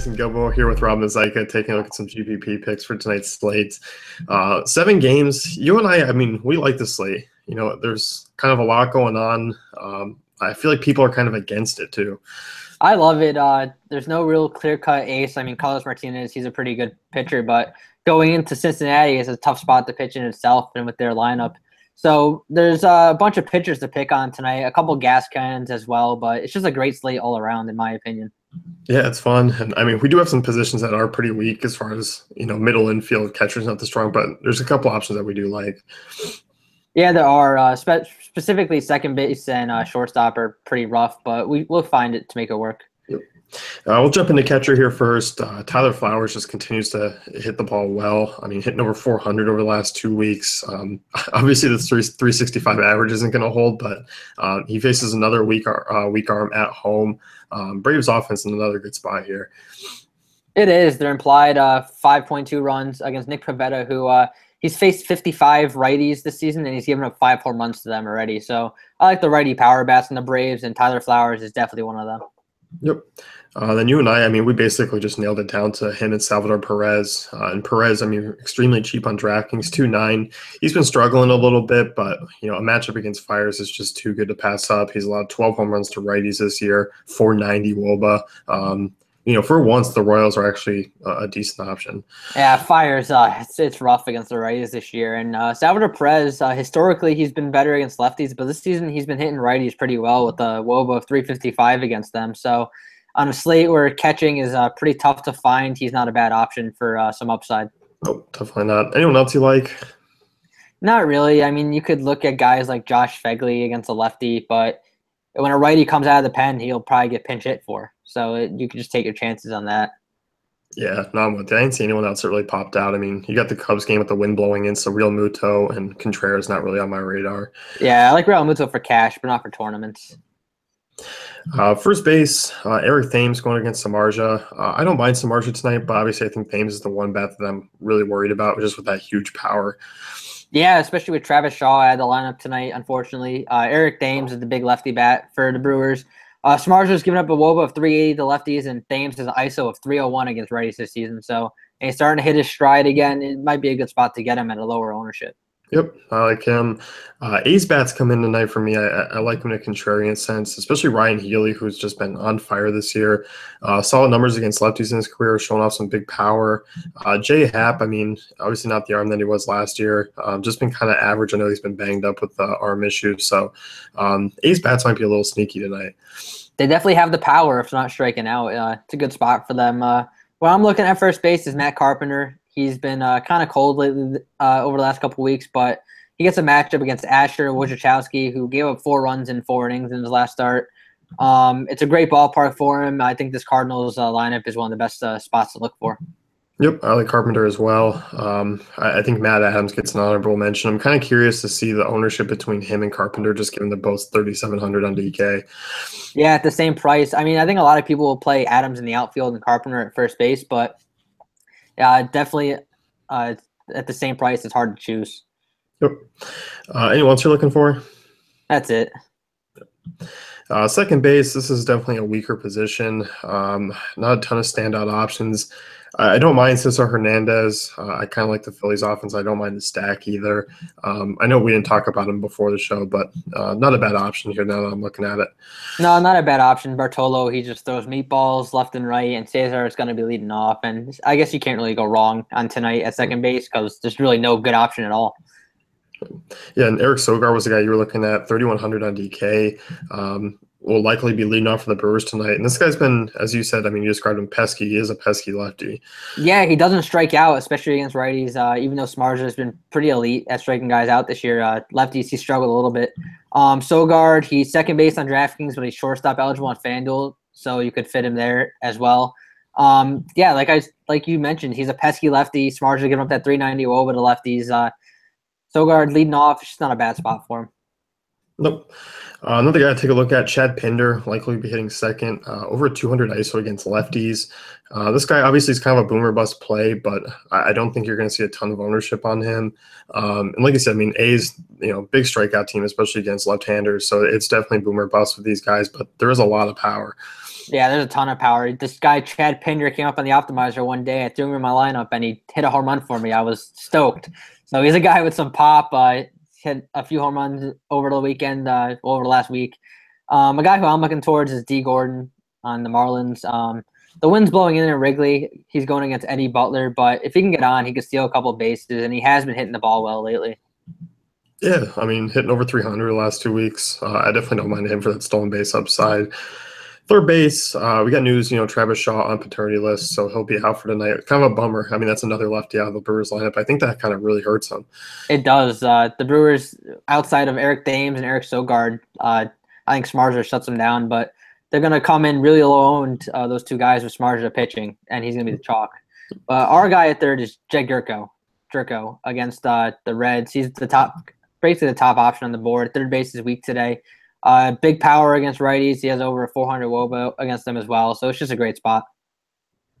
Jason Guilbault here with Rob Mazeika, taking a look at some GPP picks for tonight's slate. Uh, seven games. You and I, I mean, we like the slate. You know, there's kind of a lot going on. Um, I feel like people are kind of against it too. I love it. Uh, there's no real clear cut ace. I mean, Carlos Martinez, he's a pretty good pitcher, but going into Cincinnati is a tough spot to pitch in itself and with their lineup. So there's a bunch of pitchers to pick on tonight, a couple gas cans as well, but it's just a great slate all around, in my opinion. Yeah, it's fun. And I mean, we do have some positions that are pretty weak as far as, you know, middle infield catcher's not the strong, but there's a couple options that we do like. Yeah, there are. Uh, spe- specifically, second base and uh, shortstop are pretty rough, but we will find it to make it work. Uh, we'll jump into catcher here first. Uh, Tyler Flowers just continues to hit the ball well. I mean, hitting over 400 over the last two weeks. Um, obviously, the three, 365 average isn't going to hold, but uh, he faces another weak, uh, weak arm at home. Um, Braves offense in another good spot here. It is. They're implied uh, 5.2 runs against Nick Pivetta, who uh, he's faced 55 righties this season, and he's given up five home runs to them already. So I like the righty power bats in the Braves, and Tyler Flowers is definitely one of them. Yep. Uh, then you and I, I mean, we basically just nailed it down to him and Salvador Perez. Uh, and Perez, I mean, extremely cheap on DraftKings, two nine. He's been struggling a little bit, but you know, a matchup against Fiers is just too good to pass up. He's allowed 12 home runs to righties this year, 490 WOBA. Um, you know, for once, the Royals are actually a decent option. Yeah, Fiers. uh, it's, it's rough against the righties this year. And uh, Salvador Perez, uh, historically, he's been better against lefties, but this season he's been hitting righties pretty well with a WOBA of 355 against them. So on a slate where catching is uh, pretty tough to find, he's not a bad option for uh, some upside. Oh, definitely not. Anyone else you like? Not really. I mean, you could look at guys like Josh Phegley against a lefty, but when a righty comes out of the pen, he'll probably get pinch hit for. So it, you can just take your chances on that. Yeah, no. I didn't see anyone else that really popped out. I mean, you got the Cubs game with the wind blowing in, so Realmuto and Contreras not really on my radar. Yeah, I like Realmuto for cash, but not for tournaments. Uh, first base, uh, Eric Thames going against Samardzija. Uh, I don't mind Samardzija tonight, but obviously I think Thames is the one bet that I'm really worried about, just with that huge power. Yeah, especially with Travis Shaw at the lineup tonight, unfortunately. Uh, Eric Thames is the big lefty bat for the Brewers. Uh, Samardzija's given up a WOBA of 380 to lefties, and Thames has an ISO of 301 against righties this season. So he's starting to hit his stride again. It might be a good spot to get him at a lower ownership. Yep, I like him. Uh, A's bats come in tonight for me. I, I, like him in a contrarian sense, especially Ryan Healy, who's just been on fire this year. Uh, solid numbers against lefties in his career, showing off some big power. Uh, J.A. Happ, I mean, obviously not the arm that he was last year. Um, just been kind of average. I know he's been banged up with uh, arm issues, so um, A's bats might be a little sneaky tonight. They definitely have the power if not striking out. Uh, it's a good spot for them. Uh, what I'm looking at first base is Matt Carpenter. He's been uh, kind of cold lately uh, over the last couple weeks, but he gets a matchup against Asher Wojciechowski, who gave up four runs in four innings in his last start. Um, it's a great ballpark for him. I think this Cardinals uh, lineup is one of the best uh, spots to look for. Yep, I like Carpenter as well. Um, I, I, think Matt Adams gets an honorable mention. I'm kind of curious to see the ownership between him and Carpenter, just given they're both 3,700 on DK. Yeah, at the same price. I mean, I think a lot of people will play Adams in the outfield and Carpenter at first base, but yeah, definitely uh, at the same price, it's hard to choose. Yep. Uh, anyone else you're looking for? That's it. Uh, second base, this is definitely a weaker position. Um, not a ton of standout options. I don't mind Cesar Hernandez. Uh, I kind of like the Phillies offense. I don't mind the stack either. Um, I know we didn't talk about him before the show, but uh, not a bad option here now that I'm looking at it. No, not a bad option. Bartolo, he just throws meatballs left and right, and Cesar is going to be leading off. And I guess you can't really go wrong on tonight at second base because there's really no good option at all. Yeah, and Eric Sogard was the guy you were looking at, 3,100 on DK. Um, will likely be leading off for the Brewers tonight. And this guy's been, as you said, I mean, you described him pesky. He is a pesky lefty. Yeah, he doesn't strike out, especially against righties. Uh, even though Samardzija has been pretty elite at striking guys out this year, uh, lefties he struggled a little bit. Um, Sogard, he's second base on DraftKings, but he's shortstop eligible on FanDuel, so you could fit him there as well. Um, yeah, like I like you mentioned, he's a pesky lefty. Samardzija giving up that 390 over the lefties. Uh, Sogard leading off, it's just not a bad spot for him. Nope. Uh, another guy to take a look at, Chad Pinder, likely be hitting second, uh, over 200 ISO against lefties. Uh, this guy obviously is kind of a boomer bust play, but I, I don't think you're going to see a ton of ownership on him. Um, and like I said, I mean, A's, you know, big strikeout team, especially against left-handers. So it's definitely boomer bust with these guys, but there is a lot of power. Yeah, there's a ton of power. This guy Chad Pinder came up on the optimizer one day. I threw him in my lineup, and he hit a home run for me. I was stoked. So he's a guy with some pop. Uh, hit a few home runs over the weekend, uh, over the last week. Um, a guy who I'm looking towards is Dee Gordon on the Marlins. Um, the wind's blowing in at Wrigley. He's going against Eddie Butler, but if he can get on, he can steal a couple bases, and he has been hitting the ball well lately. Yeah, I mean, hitting over 300 the last two weeks. Uh, I definitely don't mind him for that stolen base upside. Third base, uh, we got news, you know, Travis Shaw on paternity list, so he'll be out for tonight. Kind of a bummer. I mean, that's another lefty out of the Brewers lineup. I think that kind of really hurts him. It does. Uh, the Brewers, outside of Eric Thames and Eric Sogard, uh, I think Smarzer shuts them down, but they're going to come in really low owned, uh, those two guys with Smarzer pitching, and he's going to be the chalk. Our guy at third is Jed Gyorko, Gyorko against uh, the Reds. He's the top, basically the top option on the board. Third base is weak today. Uh, big power against righties. He has over 400 woba against them as well. So it's just a great spot.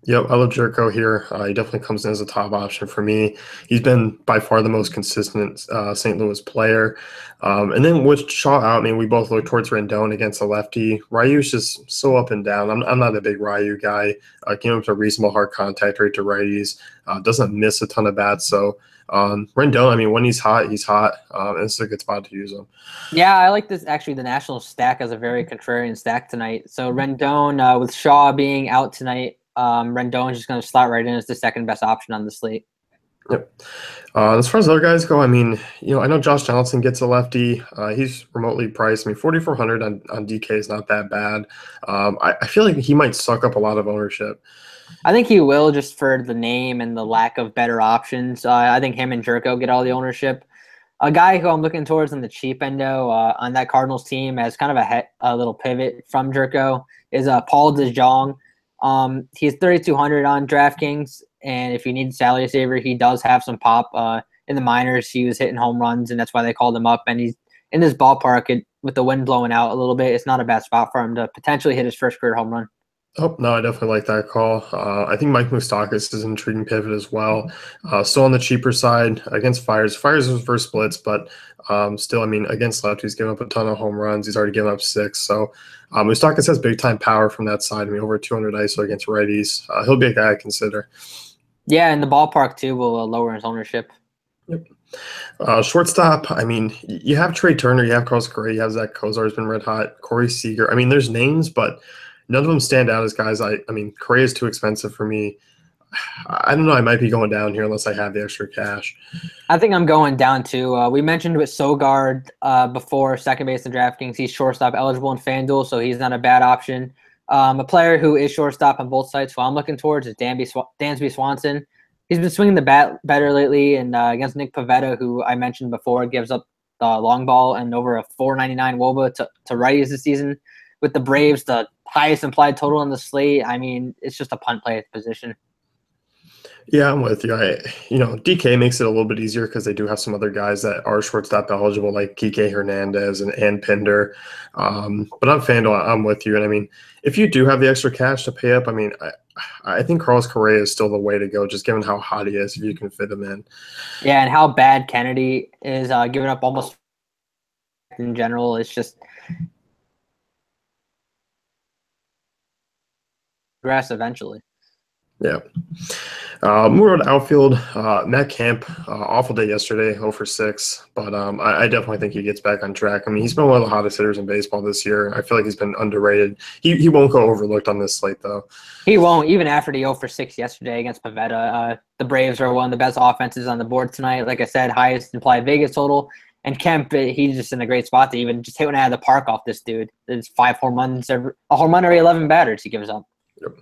Yep, I love Gyorko here. Uh, he definitely comes in as a top option for me. He's been by far the most consistent uh, St. Louis player. Um, and then with Shaw out, I mean, we both look towards Rendon against a lefty. Ryu's just so up and down. I'm, I'm not a big Ryu guy. Uh, came up a reasonable hard contact rate to righties. Uh, doesn't miss a ton of bats. So um, Rendon, I mean, when he's hot, he's hot. Um, and it's a good spot to use him. Yeah, I like this. Actually, the National stack as a very contrarian stack tonight. So Rendon uh, with Shaw being out tonight um, Rendon is just going to slot right in as the second best option on the slate. Yep. Uh, as far as other guys go, I mean, you know, I know Josh Johnson gets a lefty. Uh, he's remotely priced. I mean, 4,400 on, on DK is not that bad. Um, I, I feel like he might suck up a lot of ownership. I think he will just for the name and the lack of better options. Uh, I think him and Gyorko get all the ownership. A guy who I'm looking towards on the cheap endo uh, on that Cardinals team as kind of a, he- a little pivot from Gyorko is uh, Paul DeJong. Um, he's 3,200 on DraftKings, and if you need salary saver, he does have some pop. Uh, in the minors, he was hitting home runs, and that's why they called him up. And he's in this ballpark it, with the wind blowing out a little bit. It's not a bad spot for him to potentially hit his first career home run. Oh no, I definitely like that call. Uh, I think Mike Moustakas is an intriguing pivot as well. Uh, still on the cheaper side against Fiers. Fiers was first splits, but um, still, I mean, against left, he's given up a ton of home runs. He's already given up six. So um, Moustakas has big time power from that side. I mean, over 200 ISO against righties. Uh, he'll be a guy I consider. Yeah, and the ballpark too will uh, lower his ownership. Yep. Uh, shortstop, I mean, you have Trea Turner, you have Carlos Correa, you have Zach Cozart has been red hot, Corey Seager. I mean, there's names, but none of them stand out as guys. I, I mean, Correa is too expensive for me. I don't know. I might be going down here unless I have the extra cash. I think I'm going down too. Uh, we mentioned with Sogard uh, before second base in DraftKings. He's shortstop eligible in FanDuel, so he's not a bad option. Um, a player who is shortstop on both sides, who I'm looking towards, is Danby Sw- Dansby Swanson. He's been swinging the bat better lately, and uh, against Nick Pivetta, who I mentioned before, gives up the long ball and over a 4.99 WOBA to, to righties this season. With the Braves, the highest implied total on the slate. I mean, it's just a punt play position. Yeah, I'm with you. I, you know, DK makes it a little bit easier because they do have some other guys that are shortstop eligible, like Kike Hernandez and, and Pinder. Um, but on FanDuel, I'm with you. And I mean, if you do have the extra cash to pay up, I mean, I, I think Carlos Correa is still the way to go, just given how hot he is, if you can fit him in. Yeah, and how bad Kennedy is uh, giving up almost in general. It's just progress eventually. Yeah. Uh, moving on to outfield, uh, Matt Kemp, uh, awful day yesterday, 0 for 6, but um, I, I, definitely think he gets back on track. I mean, he's been one of the hottest hitters in baseball this year. I feel like he's been underrated. He, he won't go overlooked on this slate, though. He won't, even after the 0 for 6 yesterday against Pivetta. Uh, the Braves are one of the best offenses on the board tonight. Like I said, highest implied Vegas total. And Kemp, uh, he's just in a great spot to even just hit one out of the park off this dude. It's five home runs, a home run every 11 batters he gives up. Yep.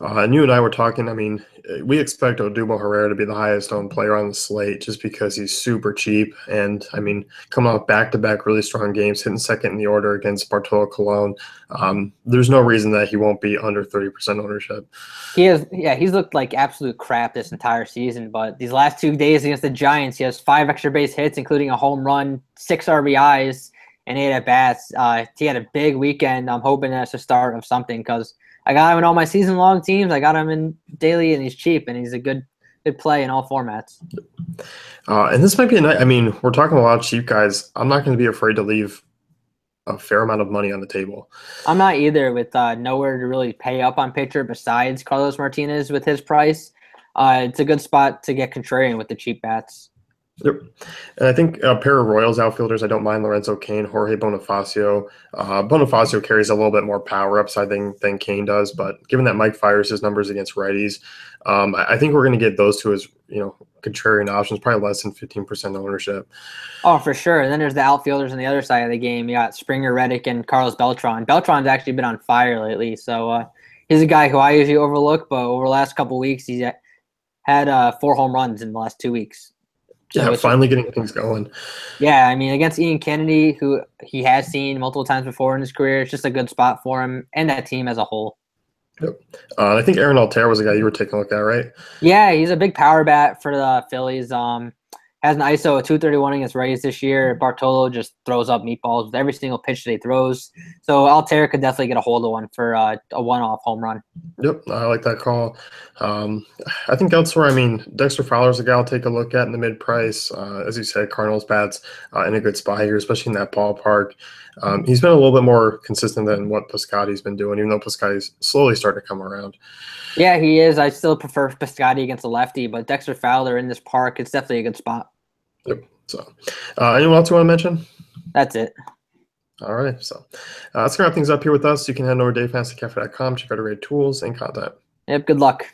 Uh, and you and I were talking. I mean, we expect Odubel Herrera to be the highest owned player on the slate just because he's super cheap. And I mean, coming off back to back really strong games, hitting second in the order against Bartolo Colon, um, there's no reason that he won't be under 30% ownership. He has, yeah, he's looked like absolute crap this entire season. But these last two days against the Giants, he has five extra base hits, including a home run, six RBIs. and eight at bats. Uh, he had a big weekend. I'm hoping that's the start of something because I got him in all my season long teams. I got him in daily, and he's cheap, and he's a good good play in all formats. Uh, and this might be a night. I mean, we're talking a lot of cheap guys. I'm not going to be afraid to leave a fair amount of money on the table. I'm not either with uh, nowhere to really pay up on pitcher besides Carlos Martinez with his price. Uh, it's a good spot to get contrarian with the cheap bats. Yep. And I think a pair of Royals outfielders, I don't mind Lorenzo Cain, Jorge Bonifacio. Uh, Bonifacio carries a little bit more power upside than, than Cain does, but given that Mike Fiers his numbers against righties, um, I, I, think we're going to get those two as, you know, contrarian options, probably less than 15% ownership. Oh, for sure. And then there's the outfielders on the other side of the game. You got Springer, Reddick, and Carlos Beltran. Beltran's actually been on fire lately, so uh, he's a guy who I usually overlook, but over the last couple weeks, he's had uh, four home runs in the last two weeks. So yeah, finally getting things going. Yeah, I mean, against Ian Kennedy, who he has seen multiple times before in his career, it's just a good spot for him and that team as a whole. Yep. Uh, I think Aaron Altherr was the guy you were taking a look at, right? Yeah, he's a big power bat for the Phillies. Um, has an ISO of 231 against Rays this year. Bartolo just throws up meatballs with every single pitch that he throws. So Altherr could definitely get a hold of one for uh, a one-off home run. Yep, I like that call. Um, I think elsewhere, I mean, Dexter Fowler's a guy I'll take a look at in the mid-price. Uh, as you said, Cardinals bats uh, in a good spot here, especially in that ballpark. Um, he's been a little bit more consistent than what Piscotty's been doing, even though Piscotty's slowly starting to come around. Yeah, he is. I still prefer Piscotty against a lefty, but Dexter Fowler in this park, it's definitely a good spot. Yep. So, uh, anyone else you want to mention? That's it. All right. So, uh, let's wrap things up here with us. You can head over to DailyFantasyCafe.com, check out our tools and content. Yep. Good luck.